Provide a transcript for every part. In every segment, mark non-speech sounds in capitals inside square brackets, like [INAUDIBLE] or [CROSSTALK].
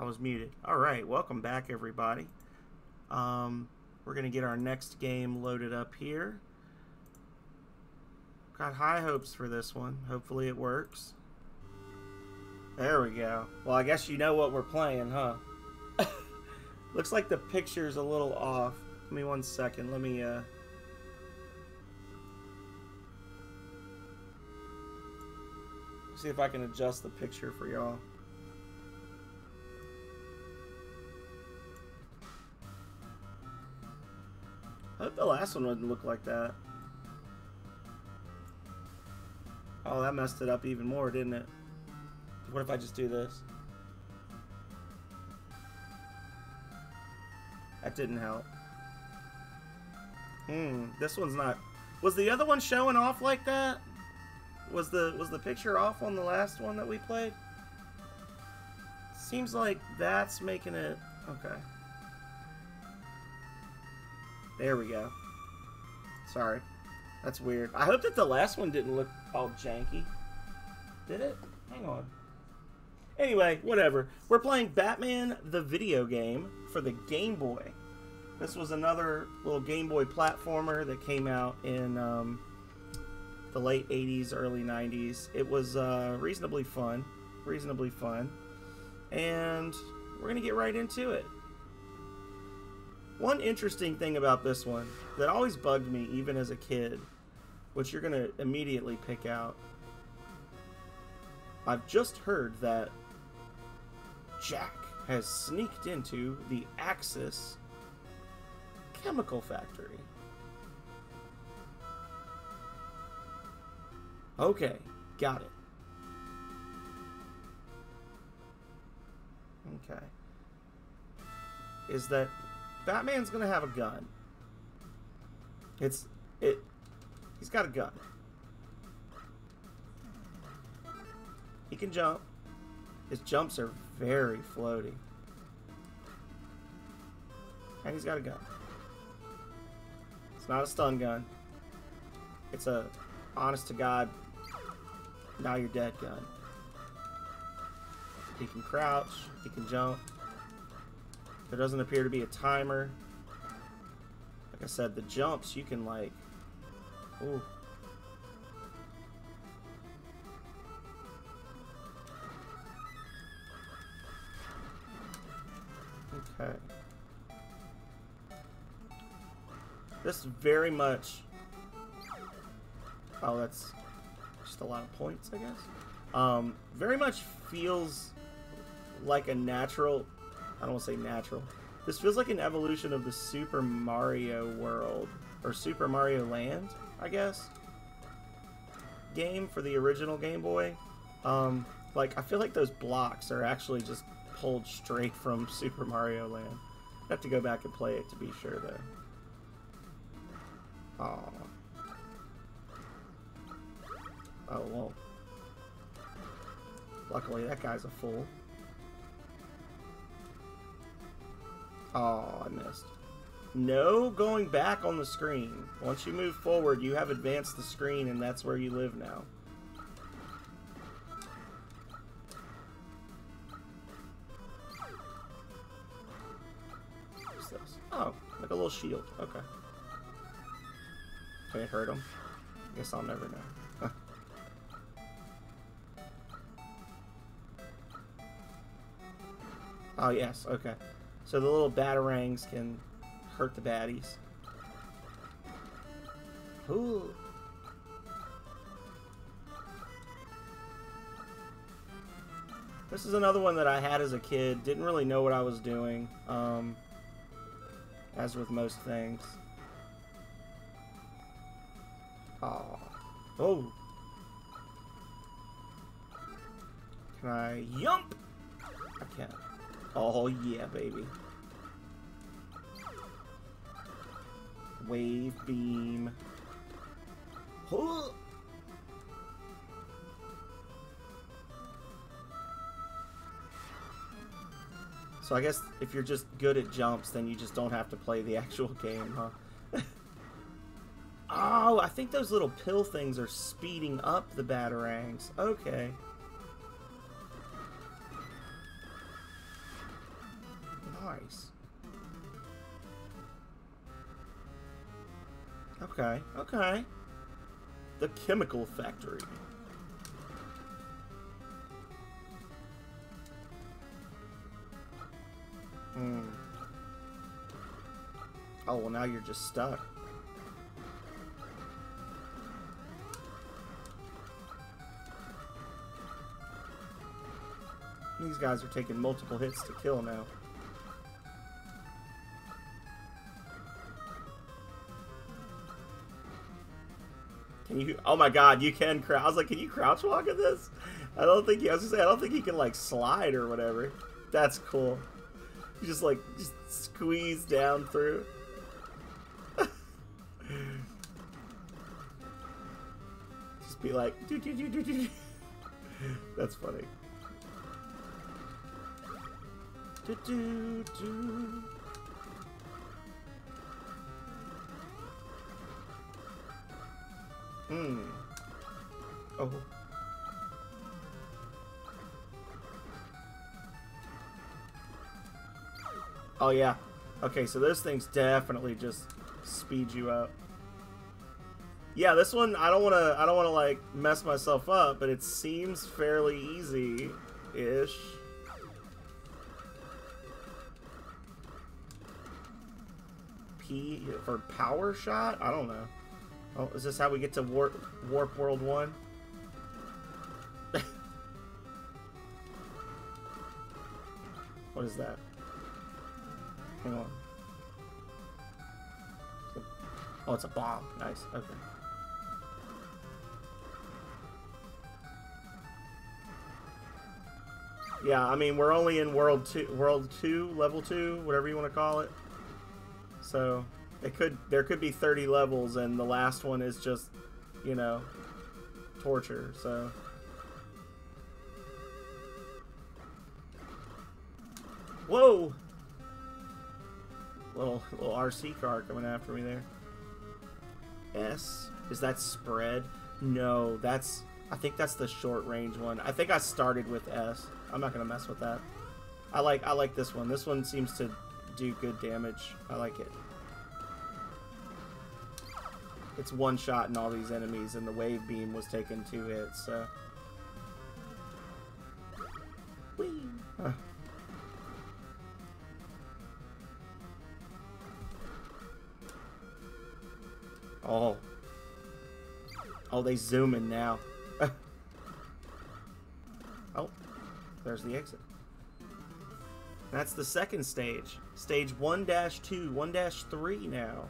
I was muted. All right, welcome back, everybody. Um, we're going to get our next game loaded up here. Got high hopes for this one. Hopefully it works. There we go. Well, I guess you know what we're playing, huh? [LAUGHS] Looks like the picture's a little off. Give me one second. Let me, uh... See if I can adjust the picture for y'all. I hope the last one wouldn't look like that. Oh, that messed it up even more, didn't it? What if I just do this? That didn't help. Hmm, this one's not... Was the other one showing off like that? Was the was the picture off on the last one that we played? Seems like that's making it... Okay. There we go. Sorry. That's weird. I hope that the last one didn't look all janky. Did it? Hang on. Anyway, whatever. We're playing Batman the video game for the Game Boy. This was another little Game Boy platformer that came out in um, the late 80s, early 90s. It was uh, reasonably fun. Reasonably fun. And we're going to get right into it. One interesting thing about this one that always bugged me, even as a kid, which you're going to immediately pick out. I've just heard that Jack has sneaked into the Axis chemical factory. Okay, got it. Okay. Is that Batman's gonna have a gun? It's it. He's got a gun. He can jump. His jumps are very floaty. And he's got a gun. It's not a stun gun. It's a honest to God, now you're dead gun. He can crouch, he can jump. There doesn't appear to be a timer. Like I said, the jumps you can like ooh. Okay. This very much Oh, that's just a lot of points, I guess. Um, very much feels like a natural. I don't want to say natural. This feels like an evolution of the Super Mario World or Super Mario Land, I guess. Game for the original Game Boy. Um, like I feel like those blocks are actually just pulled straight from [LAUGHS] Super Mario Land. I have to go back and play it to be sure though. Oh. Oh, well. Luckily, that guy's a fool. Oh, I missed. No going back on the screen. Once you move forward, you have advanced the screen, and that's where you live now. What's this? Oh, like a little shield. Okay. Can it hurt him? Guess I'll never know. [LAUGHS] Oh, yes, okay. So the little batarangs can hurt the baddies. Ooh. This is another one that I had as a kid. Didn't really know what I was doing. Um, as with most things. Oh. Oh. Can I yump? I can't. Oh, yeah, baby. Wave beam. Huh. So I guess if you're just good at jumps, then you just don't have to play the [LAUGHS] actual game, huh? [LAUGHS] oh, I think those little pill things are speeding up the Batarangs. Okay. Okay, okay. The chemical factory. Hmm. Oh, well now you're just stuck. These guys are taking multiple hits to kill now. You? Oh my God, you can crouch. I was like, can you crouch walk in this? I don't think. I was gonna say, I don't think he can like slide or whatever. That's cool. You just like just squeeze down through. [LAUGHS] just be like, doo -doo -doo [LAUGHS] that's funny. Do, do, do. Hmm. Oh. Oh yeah. Okay, so those things definitely just speed you up. Yeah, this one I don't want to I don't want to like mess myself up, but it seems fairly easy ish. P for power shot? I don't know. Oh, is this how we get to Warp, warp World 1? [LAUGHS] what is that? Hang on. Oh, it's a bomb. Nice. Okay. Yeah, I mean, we're only in World 2, World 2, Level 2, whatever you want to call it. So, it could there could be 30 levels and the last one is just, you know, torture. So Whoa! Little little RC car coming after me there. S is that spread? No, that's I think that's the short range one. I think I started with S. I'm not gonna mess with that. I like I like this one. This one seems to do good damage. I like it. It's one shot in all these enemies, and the wave beam was taking two hits, so... Huh. Oh. Oh, they zoom in now. [LAUGHS] oh, there's the exit. That's the second stage. Stage 1-2, 1-3 now.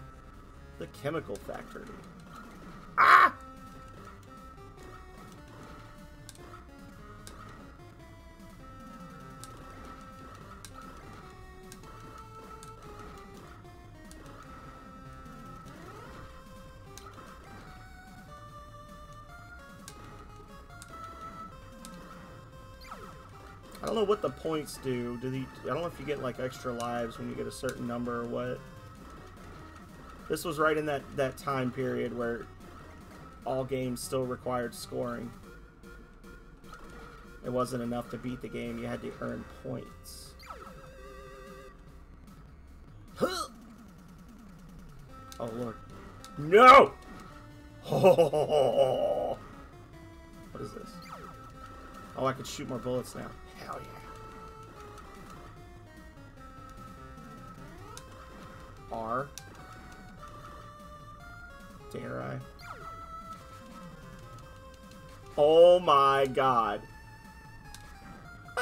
The chemical factory. Ah! I don't know what the points do. Do the I don't know if you get like extra lives when you get a certain number or what. This was right in that that time period where all games still required scoring. It wasn't enough to beat the game. You had to earn points. Oh lord. No! Oh, [LAUGHS] what is this? Oh, I could shoot more bullets now. Hell yeah. R. Oh my god. [LAUGHS]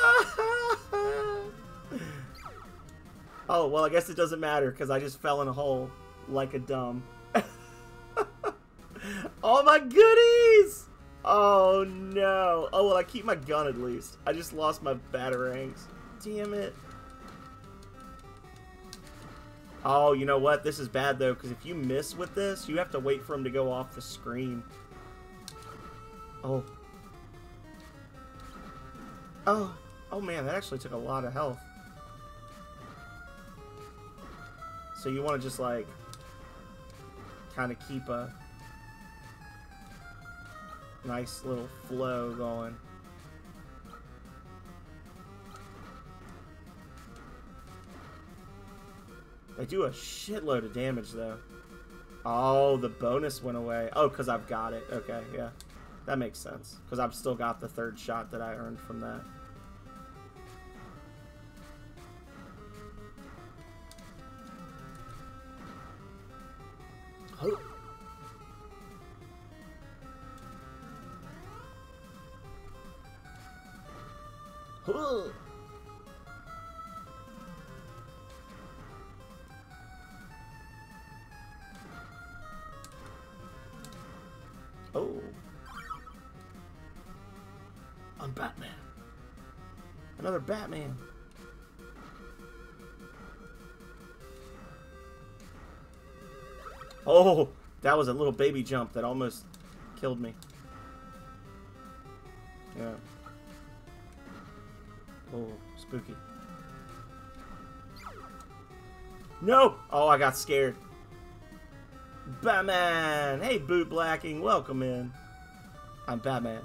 oh, well, I guess it doesn't matter because I just fell in a hole like a dumb. [LAUGHS] oh my goodies! Oh no. Oh well, I keep my gun at least. I just lost my batarangs. Damn it. Oh, you know what? This is bad though, because if you miss with this, you have to wait for him to go off the screen. Oh. Oh. Oh man, that actually took a lot of health. So you want to just like kind of keep a nice little flow going. They do a shitload of damage, though. Oh, the bonus went away. Oh, because I've got it. Okay, yeah. That makes sense. Because I've still got the third shot that I earned from that. Batman. Oh, that was a little baby jump that almost killed me. Yeah. Oh, spooky. No! Oh, I got scared. Batman! Hey, Boot Blacking, welcome in. I'm Batman.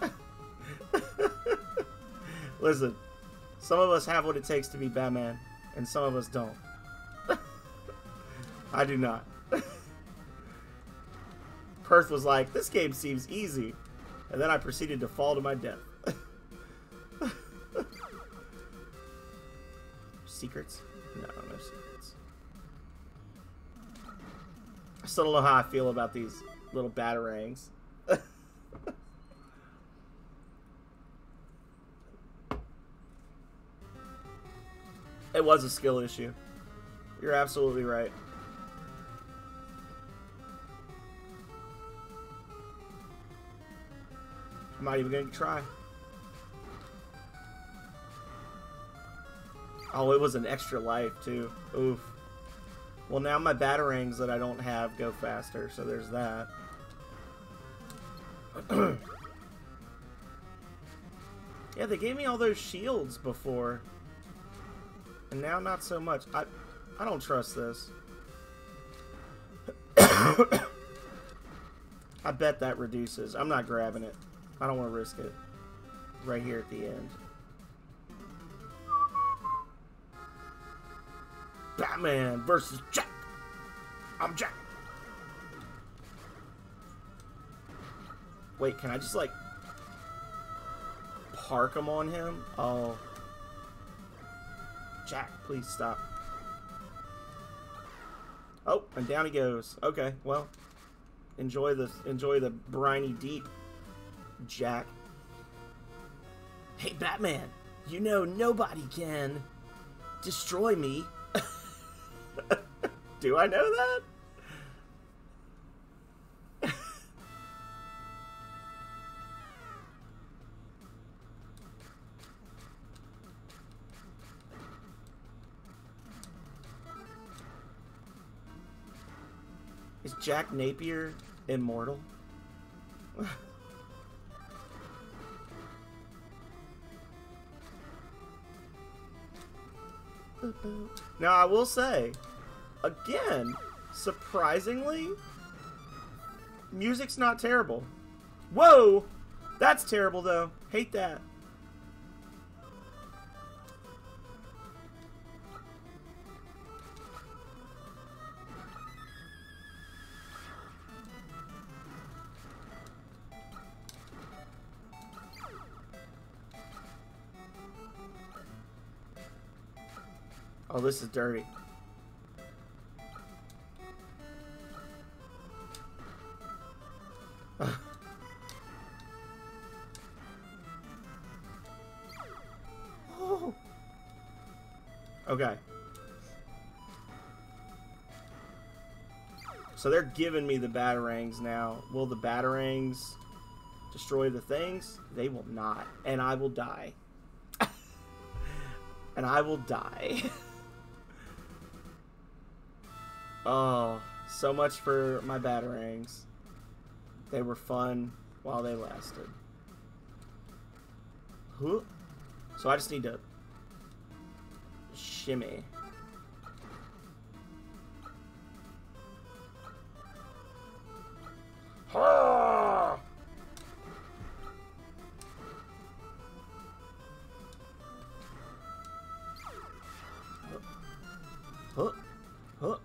[LAUGHS] Listen, some of us have what it takes to be Batman, and some of us don't. [LAUGHS] I do not. [LAUGHS] Perth was like, this game seems easy. And then I proceeded to fall to my death. [LAUGHS] secrets? No, no secrets. I still don't know how I feel about these little batarangs. It was a skill issue. You're absolutely right. I'm not even going to try. Oh, it was an extra life, too. Oof. Well, now my batarangs that I don't have go faster, so there's that. [CLEARS THROAT] yeah, they gave me all those shields before. And now not so much. I, I don't trust this. [COUGHS] I bet that reduces. I'm not grabbing it. I don't want to risk it. Right here at the end. Batman versus Jack. I'm Jack. Wait, can I just like park him on him? Oh. Jack, please stop. Oh, and down he goes. Okay, well, enjoy the enjoy the briny deep. Jack. Hey, Batman, you know nobody can destroy me. [LAUGHS] Do I know that? Jack Napier immortal? Now, I will say, again, surprisingly, music's not terrible. Whoa! That's terrible, though. Hate that. This is dirty. oh. [LAUGHS] Okay. So they're giving me the batarangs now. Will the batarangs destroy the things? They will not. And I will die. [LAUGHS] and I will die. [LAUGHS] Oh, so much for my batarangs. They were fun while they lasted. So I just need to shimmy. Huh. Huh. Huh.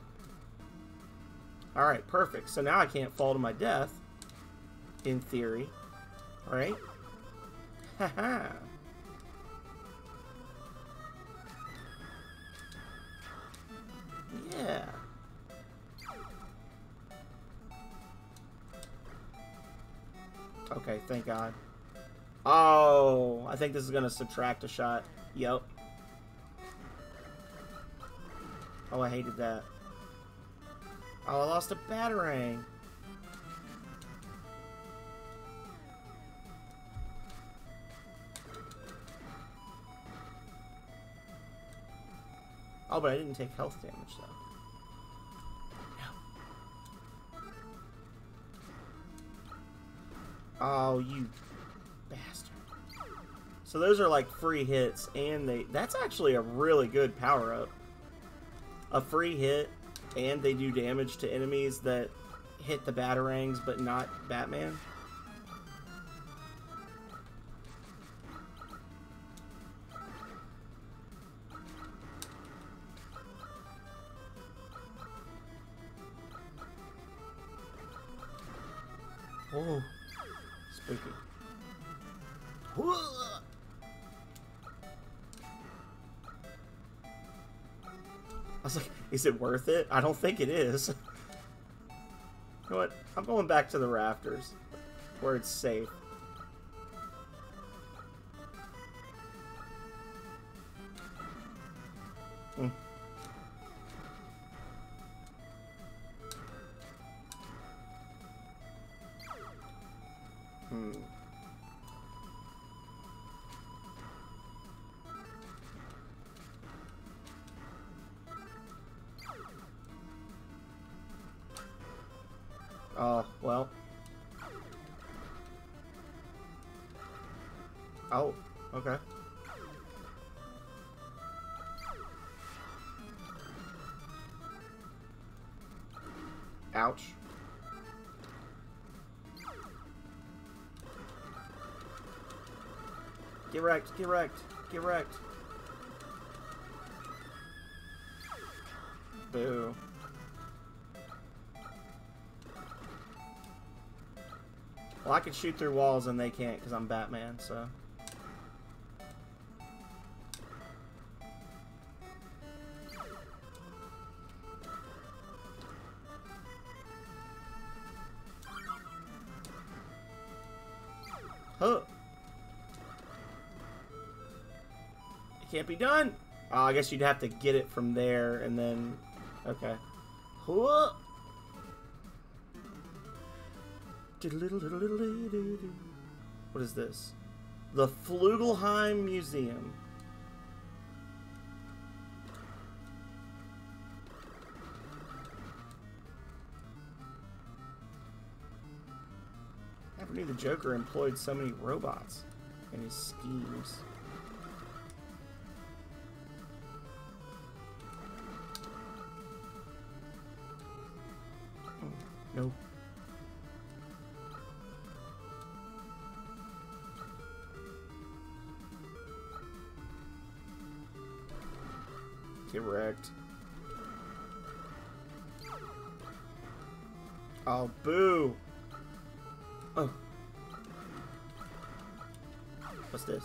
Alright, perfect. So now I can't fall to my death. In theory. Alright? Haha. yeah. Okay, thank God. Oh, I think this is going to subtract a shot. Yep. Oh, I hated that. Oh, I lost a batarang. Oh, but I didn't take health damage, though. Oh, you bastard. So those are like free hits, and they that's actually a really good power-up. A free hit, and they do damage to enemies that hit the Batarangs, but not Batman. Worth it? I don't think it is. [LAUGHS] you know what? I'm going back to the rafters, where it's safe. Wrecked, get wrecked, get wrecked. Boo. Well, I can shoot through walls and they can't because I'm Batman, so... can't be done. Oh, I guess you'd have to get it from there and then... Okay. What is this? The Flugelheim Museum. I Never knew the Joker employed so many robots in his schemes. Oh, no. Get wrecked. Oh, boo! Oh. What's this?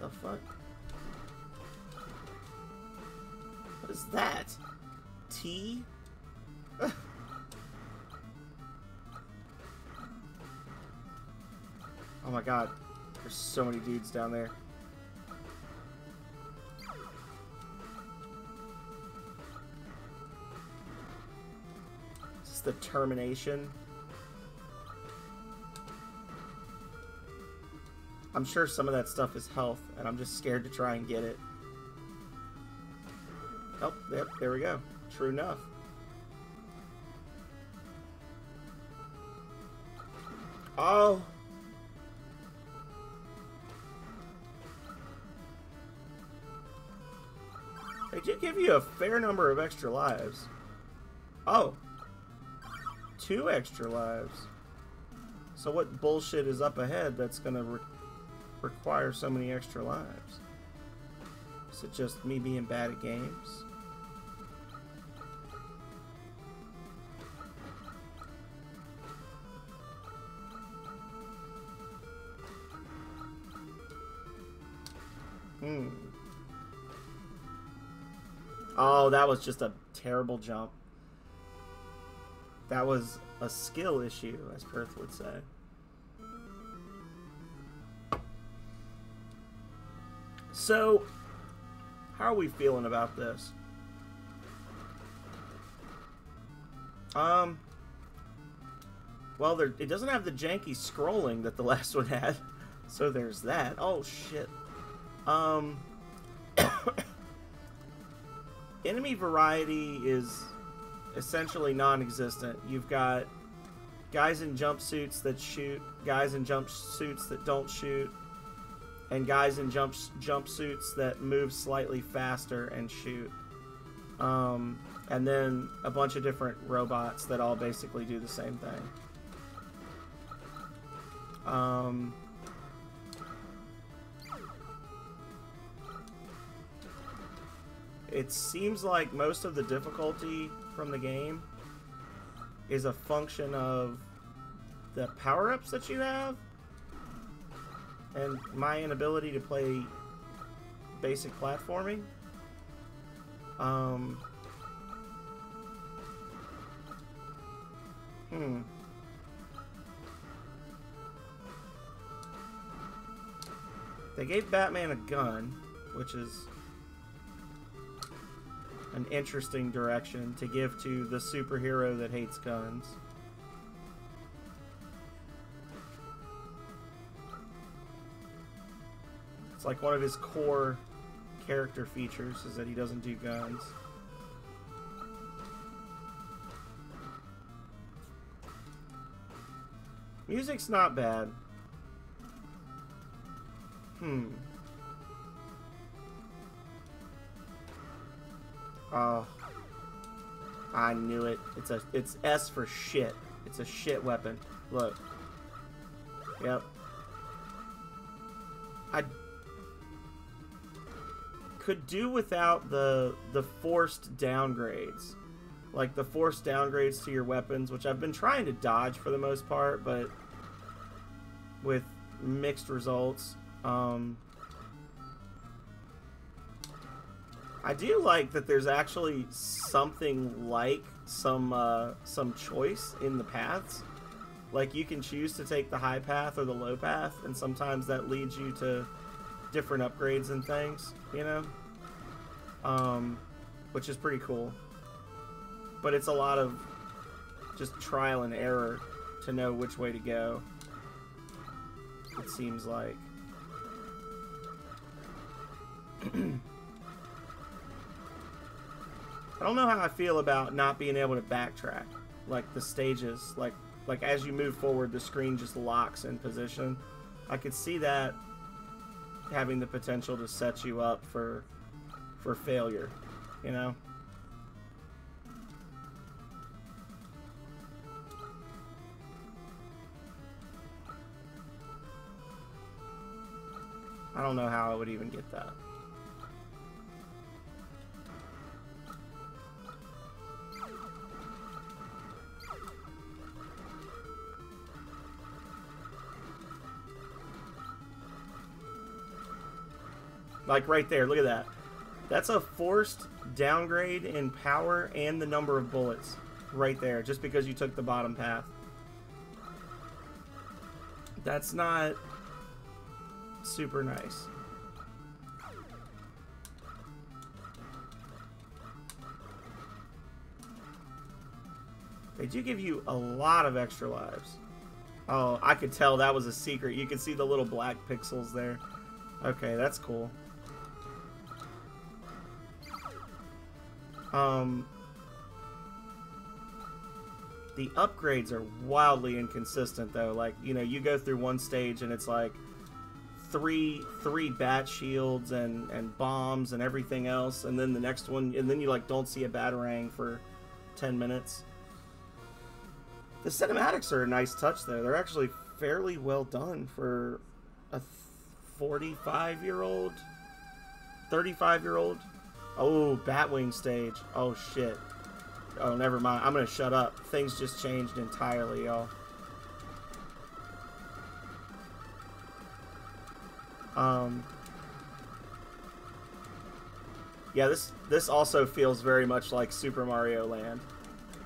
The fuck? What is that? Tea? Oh my god. There's so many dudes down there. Is this the termination? I'm sure some of that stuff is health, and I'm just scared to try and get it. Oh, yep, there we go. True enough. Give you a fair number of extra lives. Oh. Two extra lives. So what bullshit is up ahead that's gonna re require so many extra lives? Is it just me being bad at games? Oh, that was just a terrible jump. That was a skill issue, as Perth would say. So, how are we feeling about this? Um, well, there, it doesn't have the janky scrolling that the [LAUGHS] last one had, so there's that. Oh, shit. Um, enemy variety is essentially non-existent. You've got guys in jumpsuits that shoot, guys in jumpsuits that don't shoot, and guys in jump jumpsuits that move slightly faster and shoot. Um, and then a bunch of different robots that all basically do the same thing. Um, it seems like most of the difficulty from the game is a function of the power-ups that you have and my inability to play basic platforming. Um, hmm. They gave Batman a gun, which is an interesting direction to give to the superhero that hates guns. It's like one of his core character features is that he doesn't do guns. Music's not bad. Hmm. Oh. I knew it. It's a it's S for shit. It's a shit weapon. Look. Yep. I could do without the the forced downgrades. Like the forced downgrades to your weapons, which I've been trying to dodge for the most part, but with mixed results. Um, I do like that there's actually something like some uh, some choice in the paths. Like you can choose to take the high path or the low path, and sometimes that leads you to different upgrades and things, you know? Um, which is pretty cool. But it's a lot of just trial and error to know which way to go. It seems like. [CLEARS THROAT] I don't know how I feel about not being able to backtrack. Like the stages, like like as you move forward, the screen just locks in position. I could see that having the potential to set you up for for failure, you know. I don't know how I would even get that. Like right there, look at that. That's a forced downgrade in power and the number of bullets. Right there, just because you took the bottom path. That's not super nice. They do give you a lot of extra lives. Oh, I could tell that was a secret. You can see the little black pixels there. Okay, that's cool. Um, the upgrades are wildly inconsistent, though. Like, you know, you go through one stage and it's like three three bat shields and and bombs and everything else, and then the next one, and then you like don't see a batarang for ten minutes. The cinematics are a nice touch, though. They're actually fairly well done for a 45 year old, 35 year old. Oh, Batwing stage. Oh, shit. Oh, never mind. I'm going to shut up. Things just changed entirely, y'all. Um, Yeah, this this also feels very much like Super Mario Land,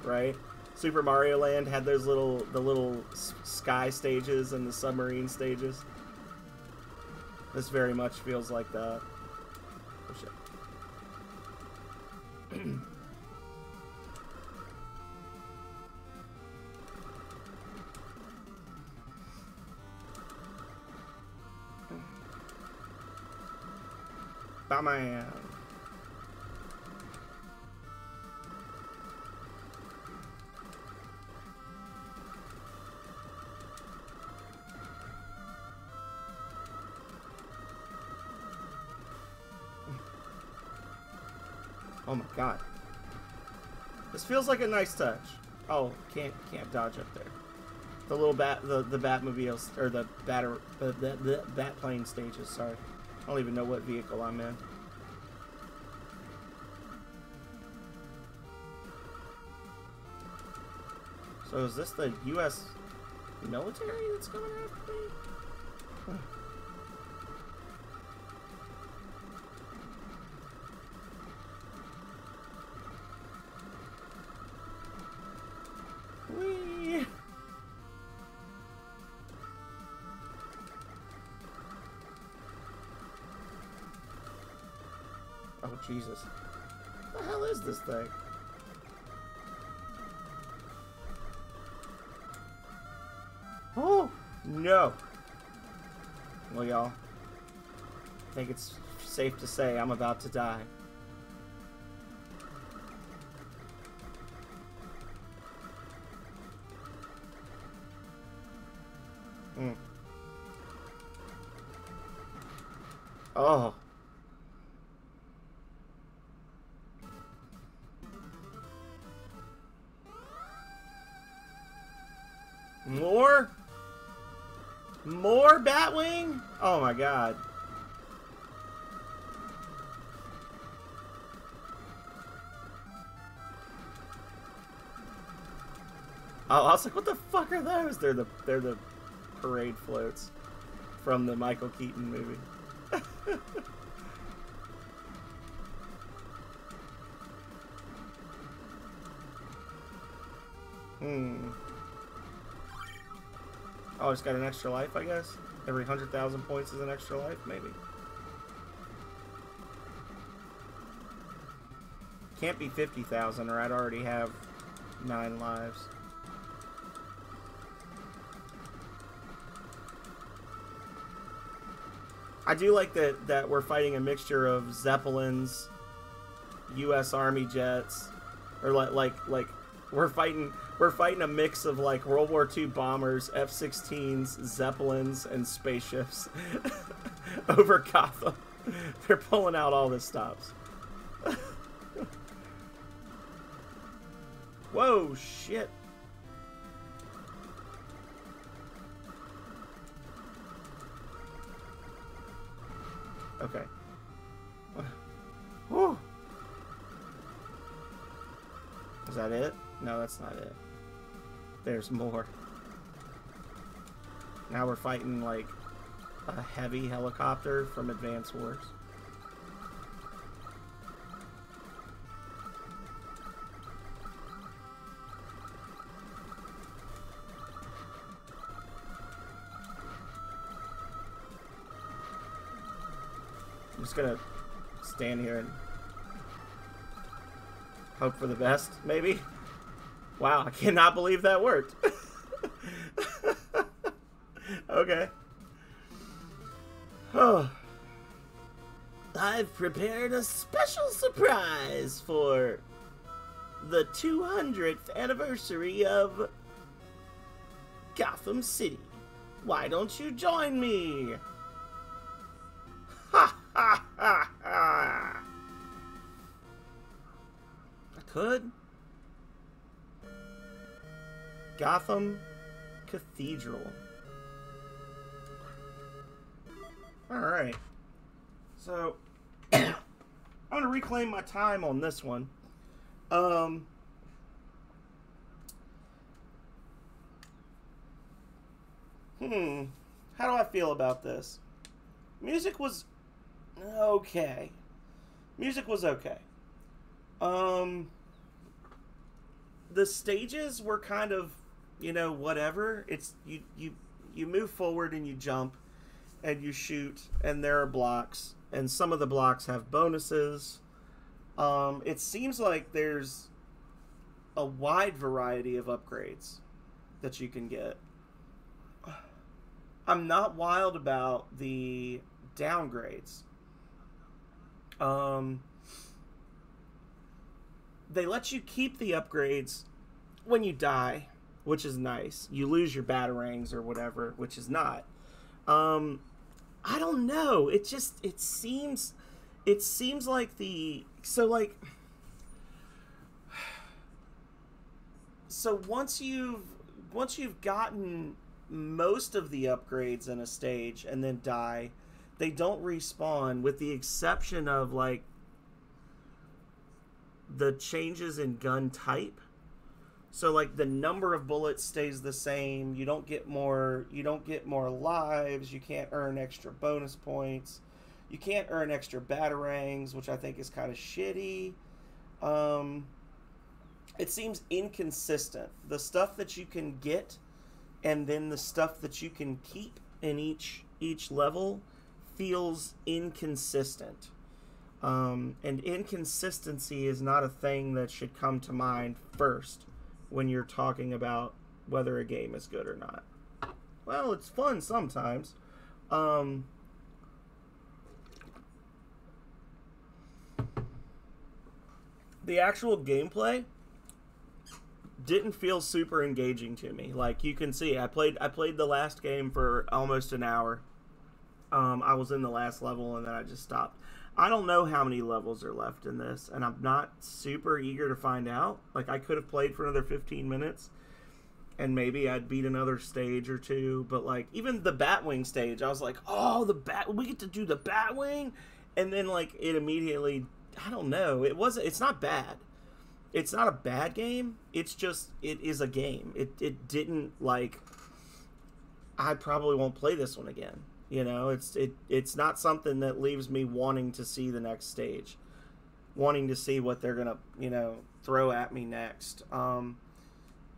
right? Super Mario Land had those little the little sky stages and the submarine stages. This very much feels like that. Oh shit. Batman. This feels like a nice touch. Oh, can't can't dodge up there. The little bat the the Batmobile or the batter the, the, the bat plane stages, sorry. I don't even know what vehicle I'm in. So is this the US military that's coming after me? Hmm. Oh, Jesus. What the hell is this thing? Oh, no. Well, y'all, I think it's safe to say I'm about to die. Mm. Oh. Are those? They're the they're the parade floats from the Michael Keaton movie. [LAUGHS] hmm. Oh, it's got an extra life, I guess? Every 100,000 points is an extra life, maybe? Can't be 50,000 or I'd already have 9 lives. I do like that that we're fighting a mixture of zeppelins, U.S. Army jets, or like like like we're fighting we're fighting a mix of like World War II bombers, F-16s, zeppelins, and spaceships [LAUGHS] over Gotham. [LAUGHS] They're pulling out all the stops. [LAUGHS] Whoa, shit. Okay. Whew. Is that it? No, that's not it. There's more. Now we're fighting like a heavy helicopter from Advance Wars. I'm just gonna stand here and hope for the best, maybe? Wow, I cannot believe that worked. [LAUGHS] okay. Oh. [SIGHS] I've prepared a special surprise for the 200th anniversary of Gotham City. Why don't you join me? Could. Gotham Cathedral. Alright. So, [COUGHS] I'm going to reclaim my time on this one. Um, hmm. How do I feel about this? Music was okay. Music was okay. Um, the stages were kind of, you know, whatever. It's you you you move forward and you jump, and you shoot, and there are blocks, and some of the blocks have bonuses. Um, it seems like there's a wide variety of upgrades that you can get. I'm not wild about the downgrades. Um, they let you keep the upgrades when you die, which is nice. You lose your batarangs or whatever, which is not. Um, I don't know. It just it seems it seems like the so like [SIGHS] so once you've once you've gotten most of the upgrades in a stage and then die, they don't respawn with the exception of like the changes in gun type. So like the number of bullets stays the same. You don't get more you don't get more lives, you can't earn extra bonus points. You can't earn extra batarangs, which I think is kind of shitty. Um it seems inconsistent. The stuff that you can get and then the stuff that you can keep in each each level feels inconsistent. Um, and inconsistency is not a thing that should come to mind first when you're talking about whether a game is good or not. Well, it's fun sometimes. Um, the actual gameplay didn't feel super engaging to me. Like you can see, I played I played the last game for almost an hour. Um, I was in the last level and then I just stopped. I don't know how many levels are left in this, and I'm not super eager to find out. Like I could have played for another 15 minutes, and maybe I'd beat another stage or two. But like even the Batwing stage, I was like, oh, the bat, we get to do the Batwing, and then like it immediately, I don't know, it wasn't. It's not bad it's not a bad game. It's just it is a game. It it didn't like I probably won't play this one again. You know, it's it it's not something that leaves me wanting to see the next stage. Wanting to see what they're to, you know, throw at me next. Um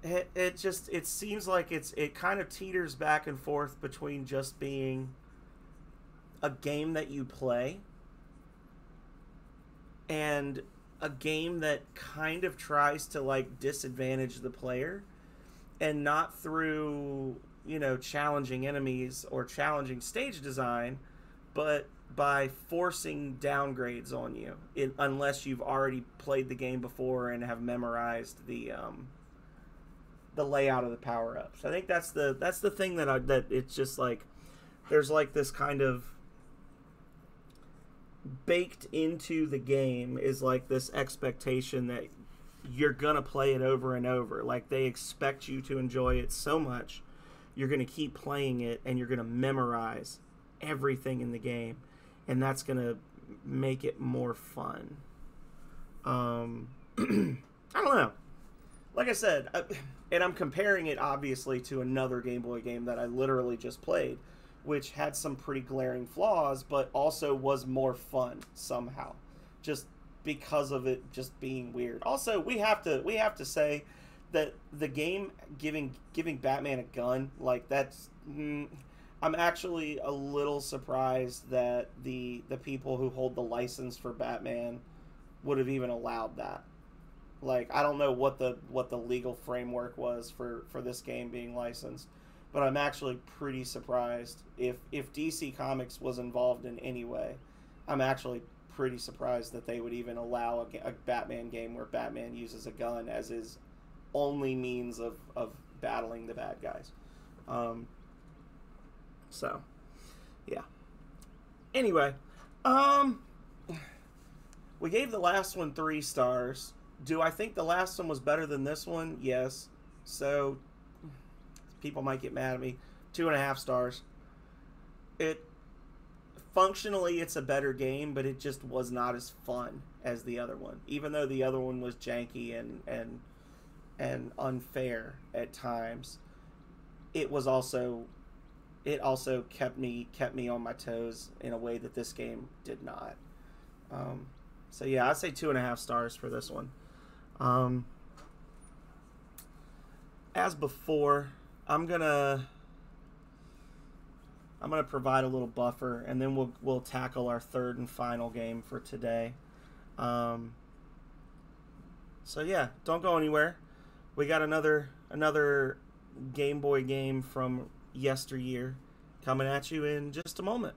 it, it just it seems like it's it kind of teeters back and forth between just being a game that you play and a game that kind of tries to like disadvantage the player and not through you know challenging enemies or challenging stage design but by forcing downgrades on you unless you've already played the game before and have memorized the um, the layout of the power ups. I think that's the that's the thing that I that it's just like there's like this kind of baked into the game is like this expectation that you're gonna play it over and over. Like they expect you to enjoy it so much, you're gonna keep playing it and you're gonna memorize everything in the game, and that's gonna make it more fun. Um, [CLEARS THROAT] I don't know. Like I said, I, and I'm comparing it obviously to another Game Boy game that I literally just played which had some pretty glaring flaws, but also was more fun somehow, just because of it just being weird. Also, we have to we have to say that the game giving giving Batman a gun like that's. Mm, I'm actually a little surprised that the the people who hold the license for Batman would have even allowed that. Like I don't know what the what the legal framework was for for this game being licensed but I'm actually pretty surprised if if DC Comics was involved in any way. I'm actually pretty surprised that they would even allow a, a, Batman game where Batman uses a gun as his only means of, of battling the bad guys. Um, so, yeah. Anyway, um, we gave the last one three stars. Do I think the last one was better than this one? Yes. So people might get mad at me. Two and a half stars. It functionally it's a better game, but it just was not as fun as the other one. Even though the other one was janky and and and unfair at times, it was also it also kept me kept me on my toes in a way that this game did not. Um, So yeah, I'd say two and a half stars for this one. Um, as before, I'm gonna I'm gonna provide a little buffer, and then we'll we'll tackle our third and final game for today. Um, so yeah, don't go anywhere. We got another another Game Boy game from yesteryear coming at you in just a moment.